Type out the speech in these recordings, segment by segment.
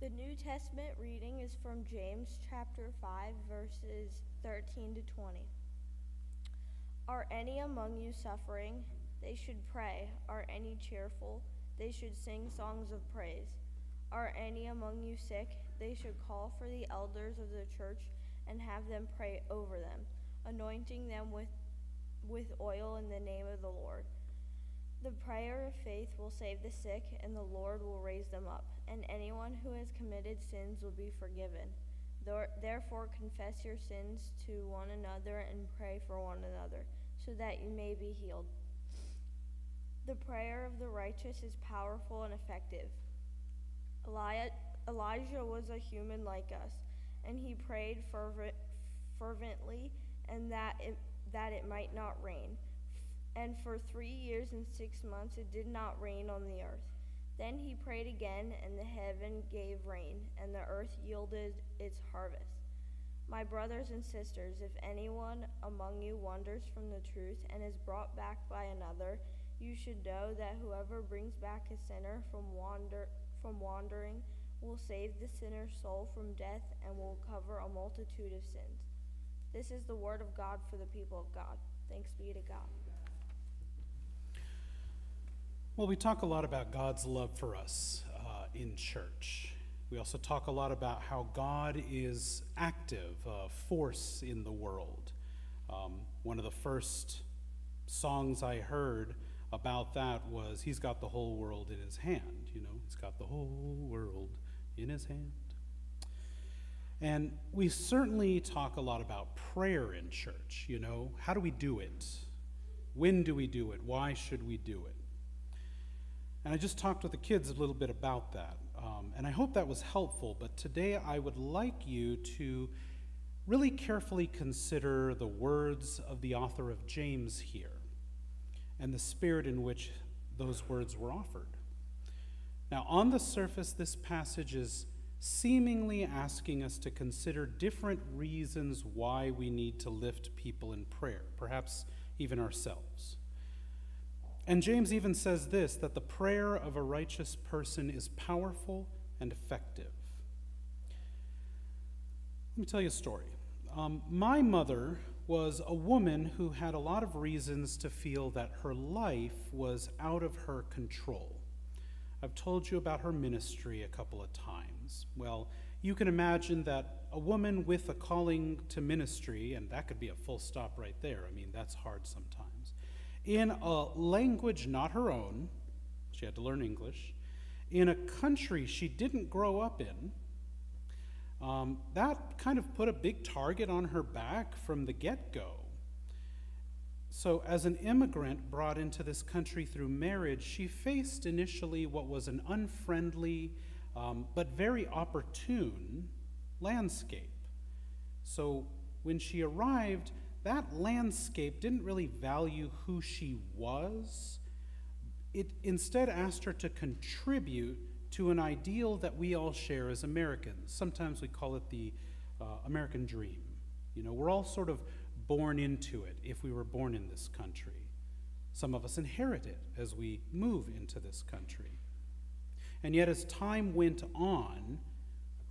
The New Testament reading is from James chapter 5, verses 13 to 20. Are any among you suffering? They should pray. Are any cheerful? They should sing songs of praise. Are any among you sick? They should call for the elders of the church and have them pray over them, anointing them with, with oil in the name of the Lord. The prayer of faith will save the sick, and the Lord will raise them up, and anyone who has committed sins will be forgiven. Therefore, confess your sins to one another and pray for one another, so that you may be healed. The prayer of the righteous is powerful and effective. Elijah was a human like us, and he prayed fervent, fervently and that it, that it might not rain. And for three years and six months it did not rain on the earth. Then he prayed again, and the heaven gave rain, and the earth yielded its harvest. My brothers and sisters, if anyone among you wanders from the truth and is brought back by another, you should know that whoever brings back a sinner from wander from wandering will save the sinner's soul from death and will cover a multitude of sins. This is the word of God for the people of God. Thanks be to God. Well, we talk a lot about God's love for us uh, in church. We also talk a lot about how God is active, uh, force in the world. Um, one of the first songs I heard about that was He's got the whole world in His hand. You know, He's got the whole world in His hand. And we certainly talk a lot about prayer in church. You know, how do we do it? When do we do it? Why should we do it? And I just talked with the kids a little bit about that. Um, and I hope that was helpful. But today I would like you to really carefully consider the words of the author of James here and the spirit in which those words were offered. Now, on the surface, this passage is seemingly asking us to consider different reasons why we need to lift people in prayer, perhaps even ourselves. And James even says this that the prayer of a righteous person is powerful and effective. Let me tell you a story. Um, my mother was a woman who had a lot of reasons to feel that her life was out of her control. I've told you about her ministry a couple of times. Well, you can imagine that a woman with a calling to ministry, and that could be a full stop right there. I mean, that's hard sometimes. In a language not her own, she had to learn English, in a country she didn't grow up in, um, that kind of put a big target on her back from the get go. So, as an immigrant brought into this country through marriage, she faced initially what was an unfriendly um, but very opportune landscape. So, when she arrived, that landscape didn't really value who she was. It instead asked her to contribute to an ideal that we all share as Americans. Sometimes we call it the uh, American dream. You know, we're all sort of born into it if we were born in this country. Some of us inherit it as we move into this country. And yet, as time went on,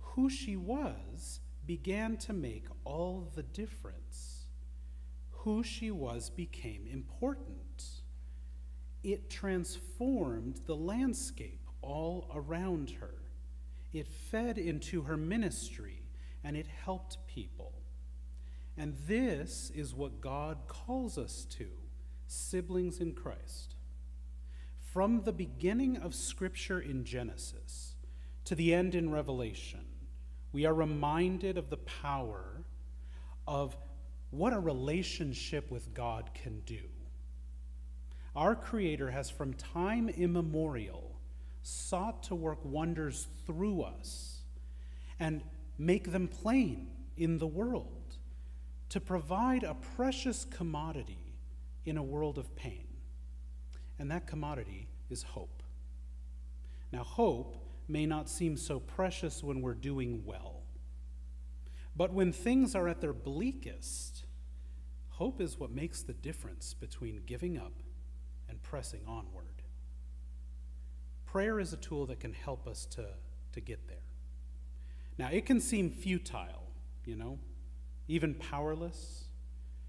who she was began to make all the difference. Who she was became important. It transformed the landscape all around her. It fed into her ministry and it helped people. And this is what God calls us to, siblings in Christ. From the beginning of Scripture in Genesis to the end in Revelation, we are reminded of the power of what a relationship with God can do. Our Creator has, from time immemorial, sought to work wonders through us and make them plain in the world, to provide a precious commodity in a world of pain. And that commodity is hope. Now, hope may not seem so precious when we're doing well, but when things are at their bleakest, hope is what makes the difference between giving up and pressing onward. Prayer is a tool that can help us to, to get there. Now, it can seem futile, you know, even powerless.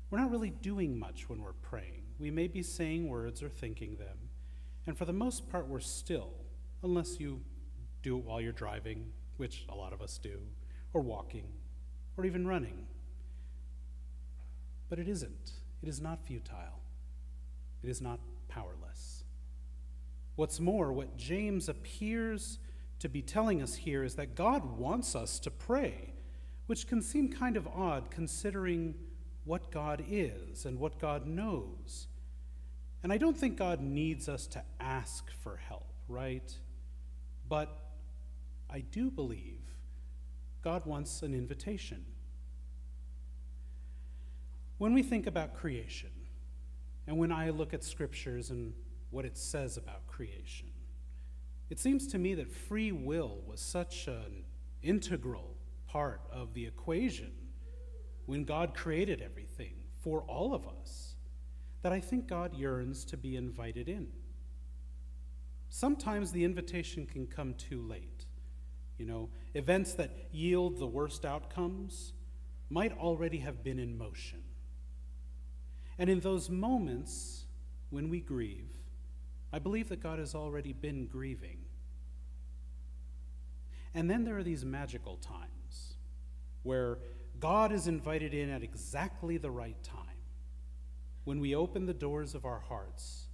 We're not really doing much when we're praying. We may be saying words or thinking them, and for the most part, we're still, unless you do it while you're driving, which a lot of us do, or walking, or even running. But it isn't. It is not futile. It is not powerless. What's more, what James appears to be telling us here is that God wants us to pray, which can seem kind of odd considering what God is and what God knows. And I don't think God needs us to ask for help, right? But I do believe God wants an invitation. When we think about creation, and when I look at scriptures and what it says about creation, it seems to me that free will was such an integral part of the equation when God created everything for all of us that I think God yearns to be invited in. Sometimes the invitation can come too late. You know, events that yield the worst outcomes might already have been in motion. And in those moments when we grieve, I believe that God has already been grieving. And then there are these magical times where God is invited in at exactly the right time, when we open the doors of our hearts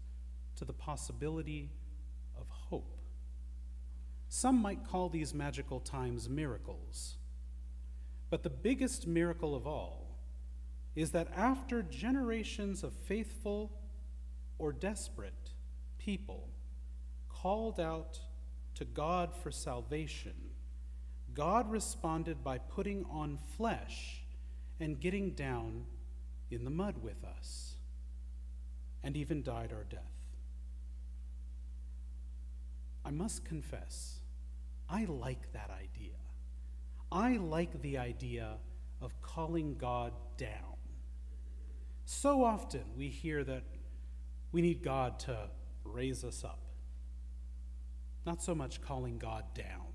to the possibility. Some might call these magical times miracles. But the biggest miracle of all is that after generations of faithful or desperate people called out to God for salvation, God responded by putting on flesh and getting down in the mud with us, and even died our death. I must confess, I like that idea. I like the idea of calling God down. So often we hear that we need God to raise us up, not so much calling God down.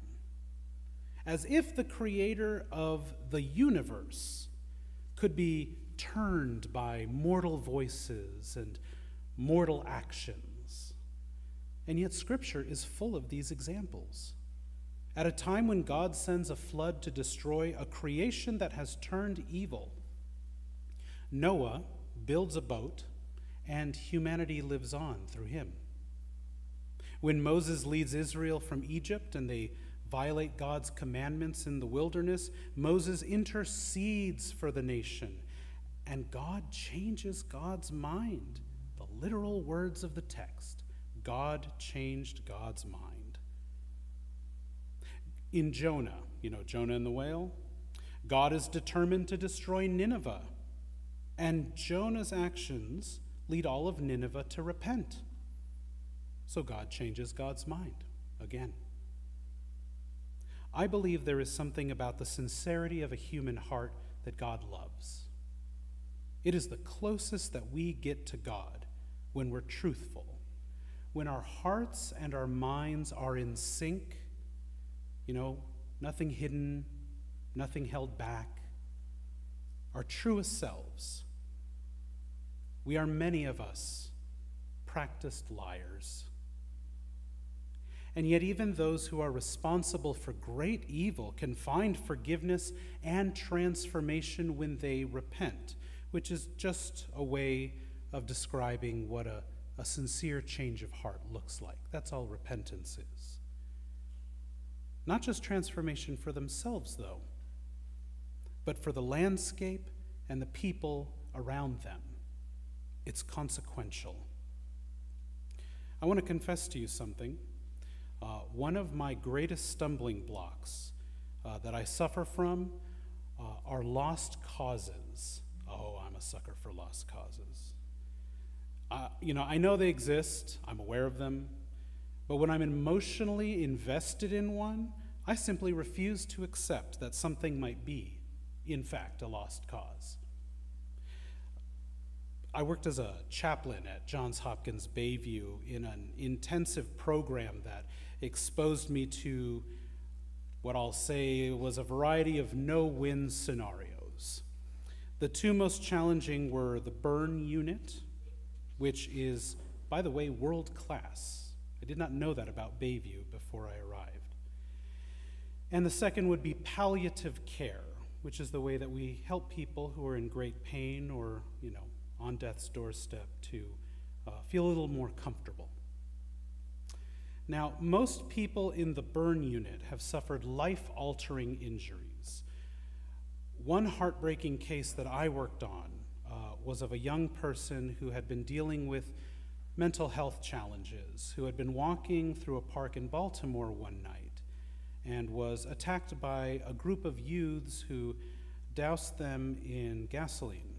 As if the creator of the universe could be turned by mortal voices and mortal actions. And yet, Scripture is full of these examples. At a time when God sends a flood to destroy a creation that has turned evil, Noah builds a boat and humanity lives on through him. When Moses leads Israel from Egypt and they violate God's commandments in the wilderness, Moses intercedes for the nation, and God changes God's mind. The literal words of the text God changed God's mind. In Jonah, you know, Jonah and the whale, God is determined to destroy Nineveh, and Jonah's actions lead all of Nineveh to repent. So God changes God's mind again. I believe there is something about the sincerity of a human heart that God loves. It is the closest that we get to God when we're truthful, when our hearts and our minds are in sync, you know, nothing hidden, nothing held back, our truest selves. We are many of us practiced liars. And yet, even those who are responsible for great evil can find forgiveness and transformation when they repent, which is just a way of describing what a, a sincere change of heart looks like. That's all repentance is. Not just transformation for themselves, though, but for the landscape and the people around them. It's consequential. I want to confess to you something. Uh, one of my greatest stumbling blocks uh, that I suffer from uh, are lost causes. Oh, I'm a sucker for lost causes. Uh, you know, I know they exist, I'm aware of them, but when I'm emotionally invested in one, I simply refuse to accept that something might be, in fact, a lost cause. I worked as a chaplain at Johns Hopkins Bayview in an intensive program that exposed me to what I'll say was a variety of no win scenarios. The two most challenging were the burn unit, which is, by the way, world class. I did not know that about Bayview before I arrived. And the second would be palliative care, which is the way that we help people who are in great pain or, you know, on death's doorstep to uh, feel a little more comfortable. Now, most people in the burn unit have suffered life altering injuries. One heartbreaking case that I worked on uh, was of a young person who had been dealing with mental health challenges, who had been walking through a park in Baltimore one night and was attacked by a group of youths who doused them in gasoline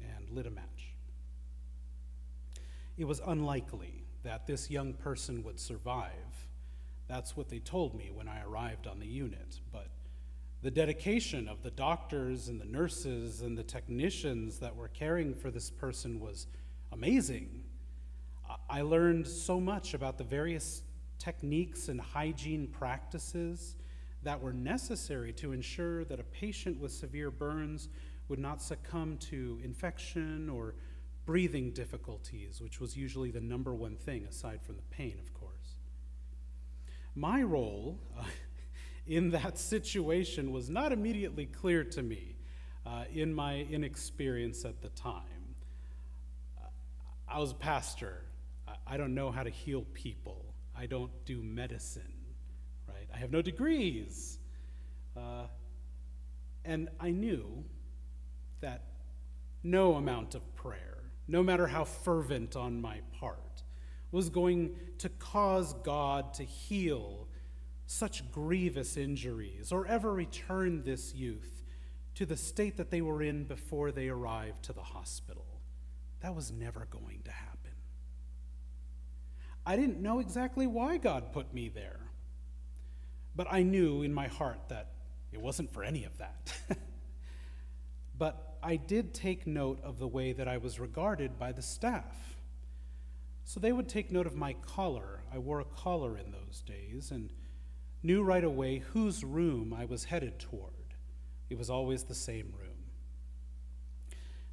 and lit a match. It was unlikely that this young person would survive. That's what they told me when I arrived on the unit. But the dedication of the doctors and the nurses and the technicians that were caring for this person was amazing. I learned so much about the various techniques and hygiene practices that were necessary to ensure that a patient with severe burns would not succumb to infection or breathing difficulties, which was usually the number one thing aside from the pain, of course. My role uh, in that situation was not immediately clear to me uh, in my inexperience at the time. I was a pastor. I don't know how to heal people. I don't do medicine, right? I have no degrees. Uh, and I knew that no amount of prayer no matter how fervent on my part, was going to cause God to heal such grievous injuries or ever return this youth to the state that they were in before they arrived to the hospital. That was never going to happen. I didn't know exactly why God put me there, but I knew in my heart that it wasn't for any of that. but I did take note of the way that I was regarded by the staff. So they would take note of my collar. I wore a collar in those days and knew right away whose room I was headed toward. It was always the same room.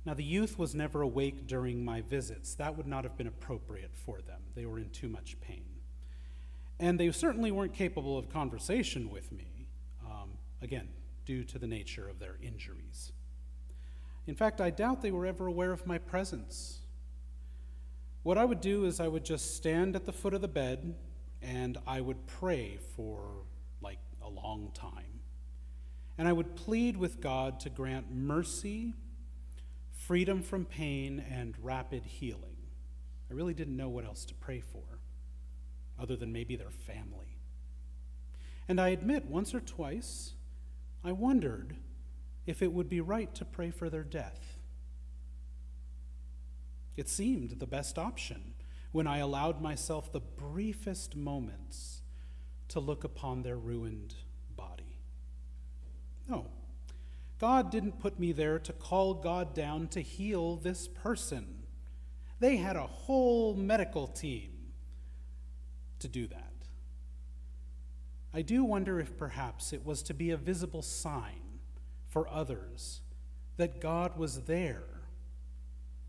Now, the youth was never awake during my visits. That would not have been appropriate for them. They were in too much pain. And they certainly weren't capable of conversation with me, um, again, due to the nature of their injuries. In fact, I doubt they were ever aware of my presence. What I would do is I would just stand at the foot of the bed and I would pray for like a long time. And I would plead with God to grant mercy, freedom from pain, and rapid healing. I really didn't know what else to pray for, other than maybe their family. And I admit, once or twice, I wondered if it would be right to pray for their death. It seemed the best option when I allowed myself the briefest moments to look upon their ruined body. No, God didn't put me there to call God down to heal this person. They had a whole medical team to do that. I do wonder if perhaps it was to be a visible sign for others, that God was there,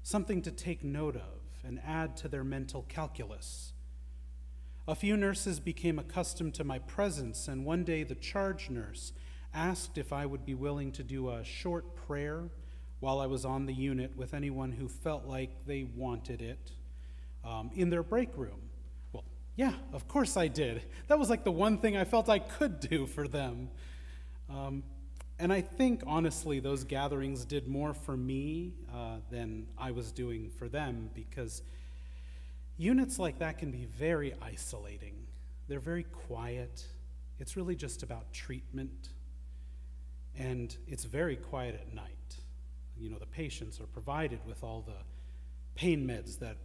something to take note of and add to their mental calculus. A few nurses became accustomed to my presence, and one day the charge nurse asked if I would be willing to do a short prayer while I was on the unit with anyone who felt like they wanted it um, in their break room. Well, yeah, of course I did. That was like the one thing I felt I could do for them. Um, and I think, honestly, those gatherings did more for me uh, than I was doing for them because units like that can be very isolating. They're very quiet. It's really just about treatment. And it's very quiet at night. You know, the patients are provided with all the pain meds that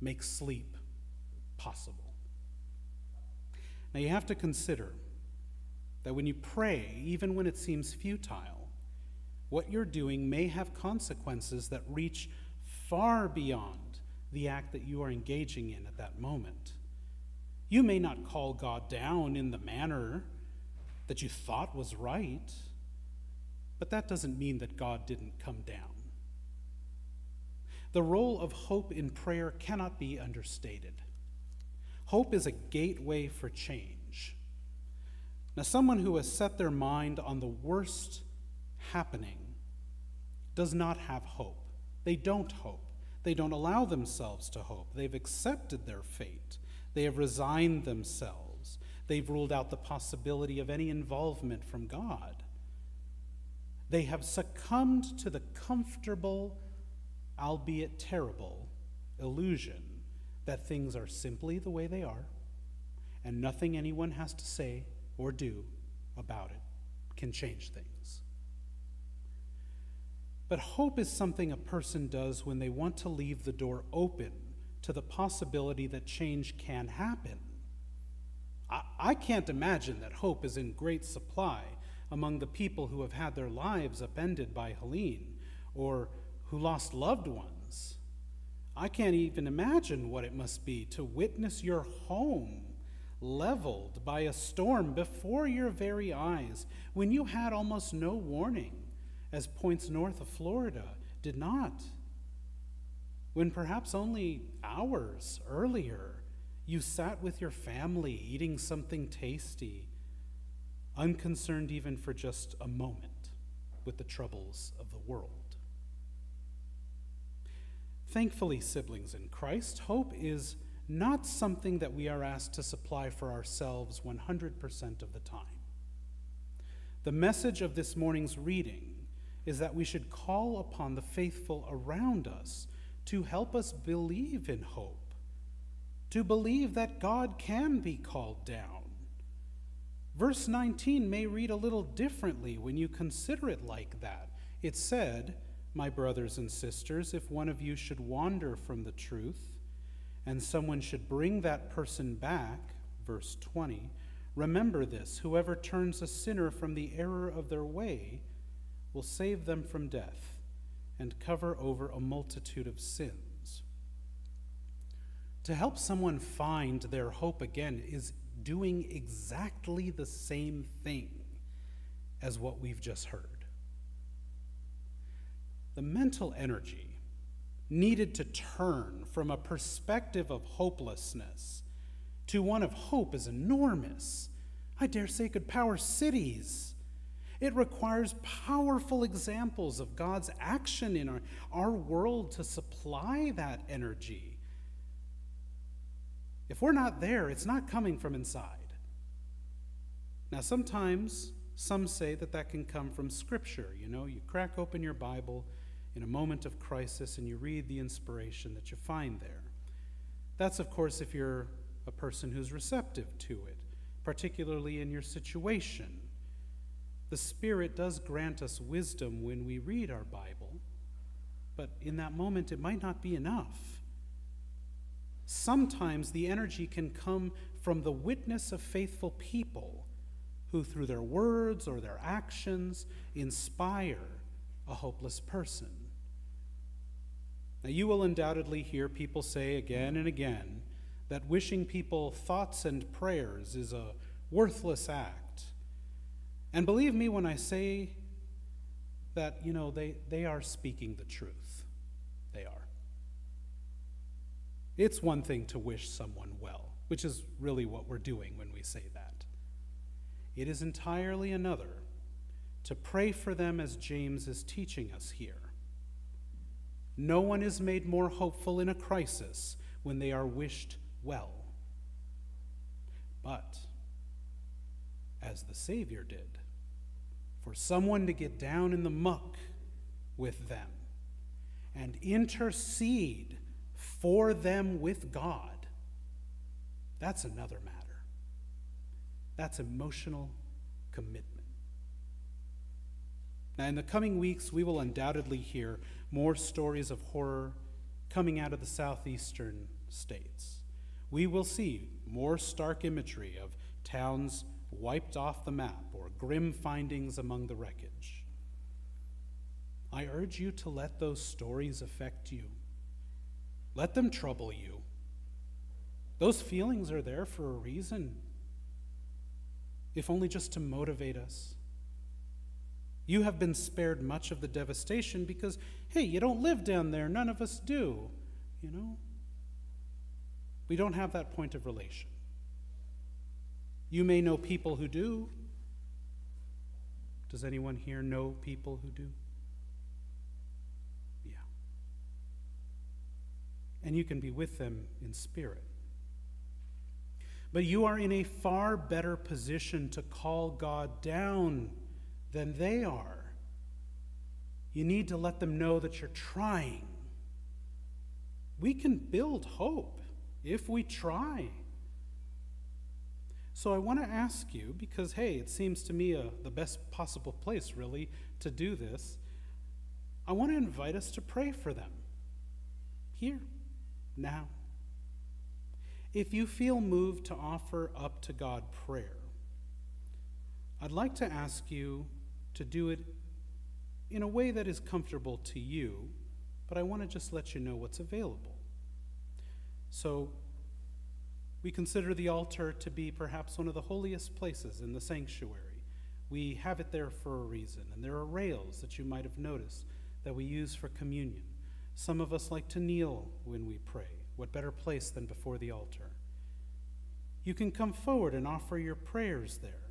make sleep possible. Now, you have to consider that when you pray, even when it seems futile, what you're doing may have consequences that reach far beyond the act that you are engaging in at that moment. You may not call God down in the manner that you thought was right, but that doesn't mean that God didn't come down. The role of hope in prayer cannot be understated. Hope is a gateway for change. Now, someone who has set their mind on the worst happening does not have hope. They don't hope. They don't allow themselves to hope. They've accepted their fate. They have resigned themselves. They've ruled out the possibility of any involvement from God. They have succumbed to the comfortable, albeit terrible, illusion that things are simply the way they are and nothing anyone has to say or do about it can change things. But hope is something a person does when they want to leave the door open to the possibility that change can happen. I, I, can't imagine that hope is in great supply among the people who have had their lives upended by Helene or who lost loved ones. I can't even imagine what it must be to witness your home leveled by a storm before your very eyes when you had almost no warning as points north of Florida did not. When perhaps only hours earlier you sat with your family eating something tasty, unconcerned even for just a moment with the troubles of the world. Thankfully, siblings in Christ, hope is not something that we are asked to supply for ourselves 100% of the time. The message of this morning's reading is that we should call upon the faithful around us to help us believe in hope, to believe that God can be called down. Verse 19 may read a little differently when you consider it like that. It said, My brothers and sisters, if one of you should wander from the truth, and someone should bring that person back, verse 20, remember this whoever turns a sinner from the error of their way, will save them from death and cover over a multitude of sins. To help someone find their hope again is doing exactly the same thing as what we've just heard. The mental energy needed to turn from a perspective of hopelessness to one of hope is enormous. I dare say could power cities it requires powerful examples of God's action in our, our world to supply that energy. If we're not there, it's not coming from inside. Now, sometimes some say that that can come from Scripture. You know, you crack open your Bible in a moment of crisis and you read the inspiration that you find there. That's, of course, if you're a person who's receptive to it, particularly in your situation the Spirit does grant us wisdom when we read our Bible, but in that moment it might not be enough. Sometimes the energy can come from the witness of faithful people who, through their words or their actions, inspire a hopeless person. Now, you will undoubtedly hear people say again and again that wishing people thoughts and prayers is a worthless act and believe me when I say that, you know, they, they are speaking the truth. They are. It's one thing to wish someone well, which is really what we're doing when we say that. It is entirely another to pray for them as James is teaching us here. No one is made more hopeful in a crisis when they are wished well. But, as the Savior did, for someone to get down in the muck with them and intercede for them with God, that's another matter. That's emotional commitment. Now, in the coming weeks, we will undoubtedly hear more stories of horror coming out of the southeastern states. We will see more stark imagery of towns wiped off the map or grim findings among the wreckage. I urge you to let those stories affect you. Let them trouble you. Those feelings are there for a reason. if only just to motivate us. You have been spared much of the devastation because, hey, you don't live down there. None of us do, you know? We don't have that point of relation. You may know people who do. Does anyone here know people who do? And you can be with them in spirit. But you are in a far better position to call God down than they are. You need to let them know that you're trying. We can build hope if we try. So I want to ask you, because hey, it seems to me a, the best possible place, really, to do this. I want to invite us to pray for them. Here, now. If you feel moved to offer up to God prayer, I'd like to ask you to do it in a way that is comfortable to you, but I want to just let you know what's available. So, we consider the altar to be perhaps one of the holiest places in the sanctuary. We have it there for a reason, and there are rails that you might have noticed that we use for communion. Some of us like to kneel when we pray. What better place than before the altar? You can come forward and offer your prayers there.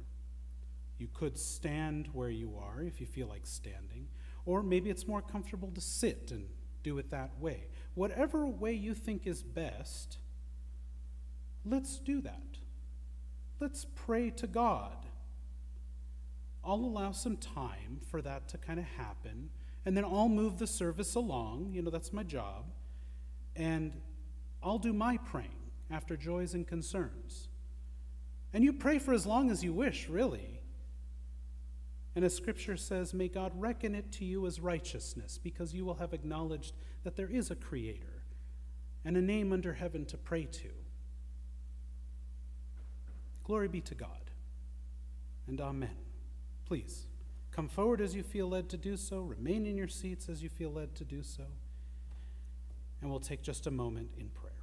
You could stand where you are if you feel like standing, or maybe it's more comfortable to sit and do it that way. Whatever way you think is best, let's do that. Let's pray to God. I'll allow some time for that to kind of happen, and then I'll move the service along. You know, that's my job. And I'll do my praying after joys and concerns. And you pray for as long as you wish, really. And as Scripture says, may God reckon it to you as righteousness, because you will have acknowledged that there is a Creator and a name under heaven to pray to. Glory be to God, and Amen. Please come forward as you feel led to do so, remain in your seats as you feel led to do so, and we'll take just a moment in prayer.